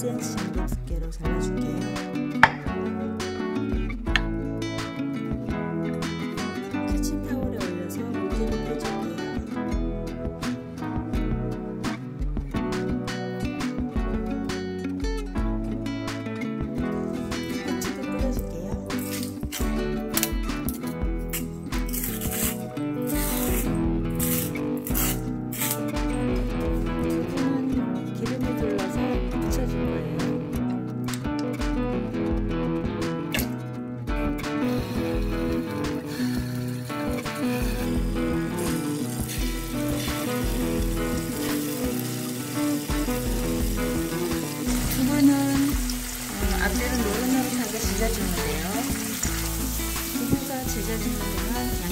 수현 씨, 너 quiero, 잘라줄게요. 앞면은 노릇노릇하게 지져주면 돼요. 고기가 지져지는 동안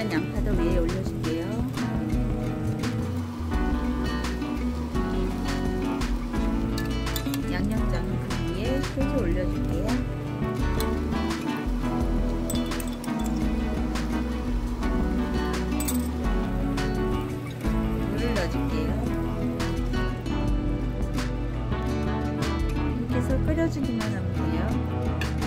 썰은 양파도 위에 올려줄게요. 양념장은 그 위에 소주 올려줄게요. 물을 넣어줄게요. 이렇게 해서 끓여주기만 하면 돼요.